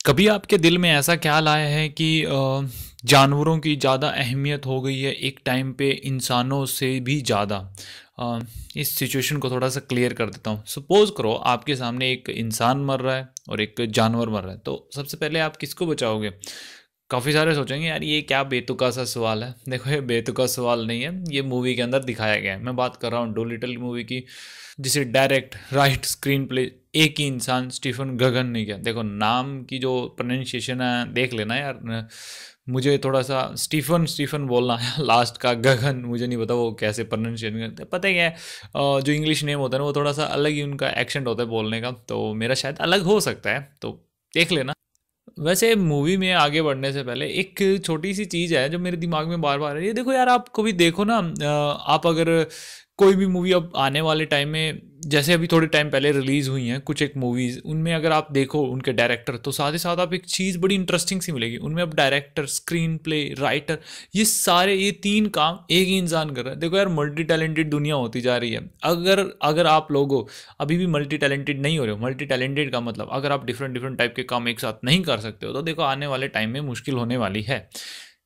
कभी आपके दिल में ऐसा ख्याल आया है कि जानवरों की ज़्यादा अहमियत हो गई है एक टाइम पे, इंसानों से भी ज़्यादा? इस सिचुएशन को थोड़ा सा क्लियर कर देता हूँ। सपोज़ करो आपके सामने एक इंसान मर रहा है और एक जानवर मर रहा है। तो सबसे पहले आप किसको बचाओगे? काफ़ी सारे सोचेंगे, यार, ये क्या बेतुका सा सवाल है? देखो, ये बेतुका सवाल नहीं है, ये मूवी के अंदर दिखाया गया है। मैं बात कर रहा हूँ डो लिटल मूवी की, जिसे डायरेक्ट राइट स्क्रीन प्ले एक ही इंसान, स्टीफन गगन ने किया। देखो, नाम की जो प्रोनाउंसिएशन है, देख लेना यार। मुझे थोड़ा सा स्टीफन स्टीफन बोलना है लास्ट का गगन, मुझे नहीं पता वो कैसे प्रोनाउंसिएशन करते पता ही है जो इंग्लिश नेम होता है ना, वो थोड़ा सा अलग ही उनका एक्सेंट होता है बोलने का तो मेरा शायद अलग हो सकता है तो देख लेना। वैसे मूवी में आगे बढ़ने से पहले एक छोटी सी चीज़ है जो मेरे दिमाग में बार बार है। ये देखो यार, आप कभी देखो ना आप अगर कोई भी मूवी अब आने वाले टाइम में जैसे अभी थोड़े टाइम पहले रिलीज़ हुई हैं, कुछ एक मूवीज़ उनमें अगर आप देखो उनके डायरेक्टर तो साथ ही साथ आप एक चीज़ बड़ी इंटरेस्टिंग सी मिलेगी। उनमें अब डायरेक्टर स्क्रीन प्ले राइटर ये सारे, ये तीन काम एक ही इंसान कर रहा है। देखो यार मल्टी टैलेंटेड दुनिया होती जा रही है। अगर अगर आप लोग, अभी भी मल्टी टैलेंटेड नहीं हो रहे हो मल्टी टैलेंटेड का मतलब अगर आप डिफरेंट डिफरेंट टाइप के काम एक साथ नहीं कर सकते हो तो देखो आने वाले टाइम में मुश्किल होने वाली है।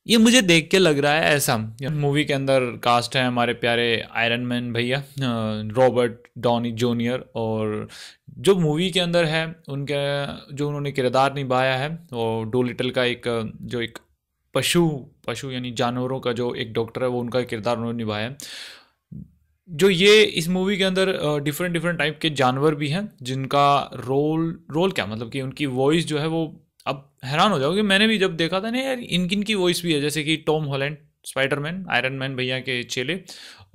ये मुझे देख के लग रहा है ऐसा। मूवी के अंदर कास्ट है हमारे प्यारे आयरन मैन भैया रॉबर्ट डॉनी जूनियर और जो मूवी के अंदर है, उनके, जो उन्होंने किरदार निभाया है, वो डो लिटल का एक, जो एक पशु पशु यानी जानवरों का जो एक डॉक्टर है, वो उनका किरदार उन्होंने निभाया है। जो ये इस मूवी के अंदर डिफरेंट डिफरेंट टाइप के जानवर भी हैं, जिनका रोल रोल क्या? मतलब कि उनकी वॉइस जो है वो हैरान हो जाओगे। मैंने भी जब देखा था ना यार, इनकी की वॉइस भी है, जैसे कि Tom Holland Spiderman Iron Man भैया के चेले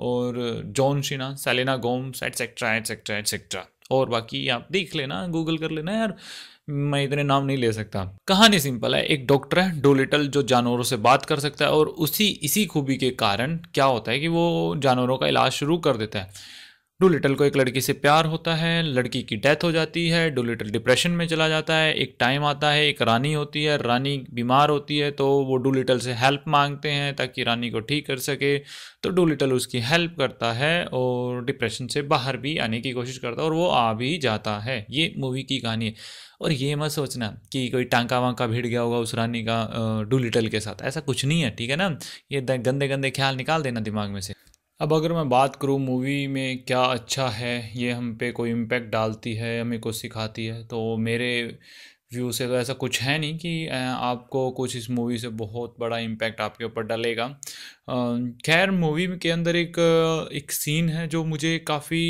और John Cena Selena Gomez etcetera etcetera etcetera और बाकी आप देख लेना गूगल कर लेना यार, मैं इतने नाम नहीं ले सकता। कहानी सिंपल है, एक डॉक्टर है डोलिटल जो जानवरों से बात कर सकता है और उसी, इसी खूबी के कारण क्या होता है कि वो जानवरों का इलाज शुरू कर देता है। डुलिटल को एक लड़की से प्यार होता है, लड़की की डेथ हो जाती है, डुलिटल डिप्रेशन में चला जाता है, एक टाइम आता है, एक रानी होती है, रानी बीमार होती है तो वो डुलिटल से हेल्प मांगते हैं ताकि रानी को ठीक कर सके तो डुलिटल उसकी हेल्प करता है और डिप्रेशन से बाहर भी आने की कोशिश करता है और वो आ भी जाता है। ये मूवी की कहानी है। और ये मत सोचना कि कोई टांका वांका भिड़ गया होगा उस रानी का डुलिटल के साथ। ऐसा कुछ नहीं है, ठीक है ना? ये गंदे गंदे ख्याल निकाल देना दिमाग में से। अब अगर मैं बात करूँ मूवी में क्या अच्छा है, ये हम पे कोई इम्पेक्ट डालती है, हमें कुछ सिखाती है तो मेरे व्यू से तो ऐसा कुछ है नहीं कि आपको कुछ इस मूवी से बहुत बड़ा इम्पैक्ट आपके ऊपर डालेगा। खैर मूवी के अंदर एक एक सीन है जो मुझे काफ़ी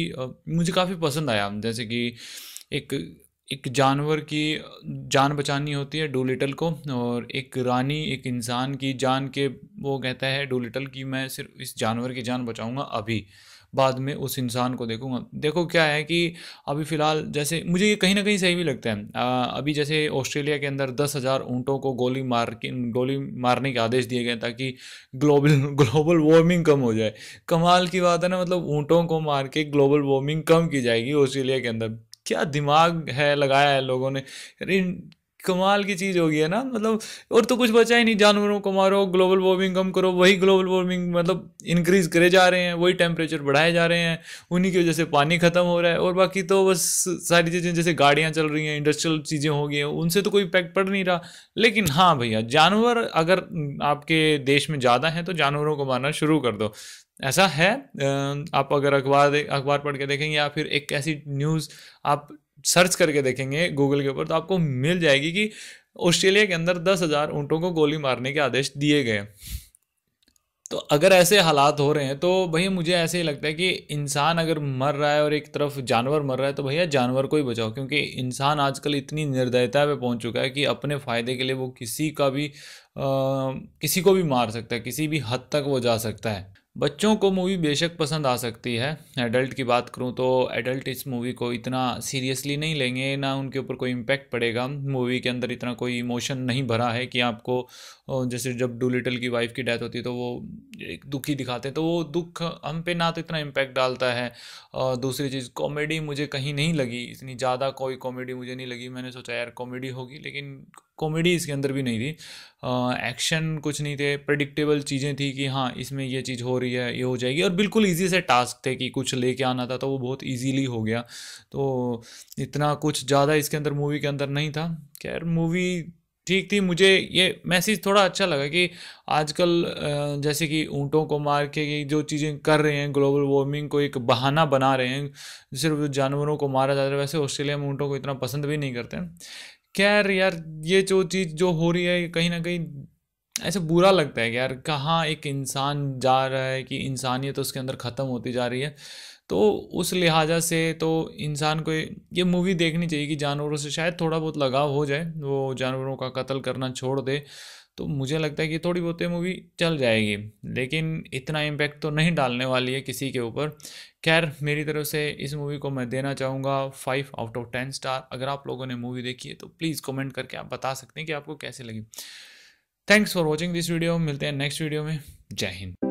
मुझे काफ़ी पसंद आया। जैसे कि एक एक जानवर की जान बचानी होती है डोलिटल को और एक रानी एक इंसान की जान के वो कहता है डोलिटल कि मैं सिर्फ़ इस जानवर की जान बचाऊँगा अभी। बाद में उस इंसान को देखूँगा। देखो क्या है कि अभी फ़िलहाल जैसे मुझे ये कहीं ना कहीं सही भी लगता है। आ, अभी जैसे ऑस्ट्रेलिया के अंदर दस हज़ार ऊँटों को गोली मार के गोली मारने के आदेश दिए गए ताकि ग्लोबल ग्लोबल वार्मिंग कम हो जाए। कमाल की बात है ना मतलब ऊँटों को मार के ग्लोबल वार्मिंग कम की जाएगी ऑस्ट्रेलिया के अंदर। क्या दिमाग है लगाया है लोगों ने? अरे, कमाल की चीज़ हो गई है ना मतलब और तो कुछ बचा ही नहीं। जानवरों को मारो, ग्लोबल वार्मिंग कम करो, वही ग्लोबल वार्मिंग मतलब इंक्रीज करे जा रहे हैं, वही टेम्परेचर बढ़ाए जा रहे हैं, उन्हीं की वजह से पानी ख़त्म हो रहा है। और बाकी तो बस सारी चीज़ें, जैसे गाड़ियाँ चल रही हैं इंडस्ट्रियल चीज़ें हो गई हैं, उनसे तो कोई इम्पैक्ट पड़ नहीं रहा। लेकिन हाँ भैया, जानवर अगर आपके देश में ज़्यादा हैं तो जानवरों को मारना शुरू कर दो। ऐसा है आप अगर अखबार अखबार पढ़ के देखेंगे या फिर एक ऐसी न्यूज़ आप सर्च करके देखेंगे गूगल के ऊपर तो आपको मिल जाएगी कि ऑस्ट्रेलिया के अंदर दस हज़ार ऊँटों को गोली मारने के आदेश दिए गए तो अगर ऐसे हालात हो रहे हैं तो भैया मुझे ऐसे ही लगता है कि इंसान अगर मर रहा है और एक तरफ़ जानवर मर रहा है तो भैया जानवर को ही बचाओ क्योंकि इंसान आजकल इतनी निर्दयता पे पहुँच चुका है कि अपने फ़ायदे के लिए वो किसी का भी आ, किसी को भी मार सकता है किसी भी हद तक वो जा सकता है। बच्चों को मूवी बेशक पसंद आ सकती है। एडल्ट की बात करूँ तो एडल्ट इस मूवी को इतना सीरियसली नहीं लेंगे, ना उनके ऊपर कोई इम्पैक्ट पड़ेगा। मूवी के अंदर इतना कोई इमोशन नहीं भरा है कि आपको जैसे जब डू लिटल की वाइफ की डेथ होती है तो वो एक दुखी दिखाते हैं तो वो दुख हम पे ना तो इतना इम्पैक्ट डालता है। और दूसरी चीज़ कॉमेडी मुझे कहीं नहीं लगी। इतनी ज़्यादा कोई कॉमेडी मुझे नहीं लगी। मैंने सोचा, यार कॉमेडी होगी, लेकिन कॉमेडी इसके अंदर भी नहीं थी। एक्शन कुछ नहीं थे प्रडिक्टेबल चीज़ें थी कि हाँ इसमें ये चीज़ हो रही है, ये हो जाएगी। और बिल्कुल ईजी से टास्क थे कि कुछ लेके आना था तो वो बहुत ईजीली हो गया। तो इतना कुछ ज़्यादा इसके अंदर मूवी के अंदर नहीं था। खैर मूवी ठीक थी, मुझे ये मैसेज थोड़ा अच्छा लगा कि आजकल जैसे कि ऊँटों को मार के जो चीज़ें कर रहे हैं ग्लोबल वार्मिंग को एक बहाना बना रहे हैं, सिर्फ़ जानवरों को मारा जा रहा है, वैसे ऑस्ट्रेलिया में ऊँटों को इतना पसंद भी नहीं करते। हैं खैर यार ये जो चीज़ जो हो रही है कहीं ना कहीं ऐसे बुरा लगता है कि यार, कहाँ एक इंसान जा रहा है कि इंसानियत तो उसके अंदर ख़त्म होती जा रही है। तो उस लिहाजा से तो इंसान को ये मूवी देखनी चाहिए कि जानवरों से शायद थोड़ा बहुत लगाव हो जाए, वो जानवरों का कत्ल करना छोड़ दे। तो मुझे लगता है कि थोड़ी बहुत मूवी चल जाएगी, लेकिन इतना इम्पैक्ट तो नहीं डालने वाली है किसी के ऊपर। खैर, मेरी तरफ़ से इस मूवी को मैं देना चाहूँगा five out of ten star अगर आप लोगों ने मूवी देखी है तो प्लीज़ कमेंट करके आप बता सकते हैं कि आपको कैसे लगी। Thanks for watching this video मिलते हैं नेक्स्ट वीडियो में. जय हिंद.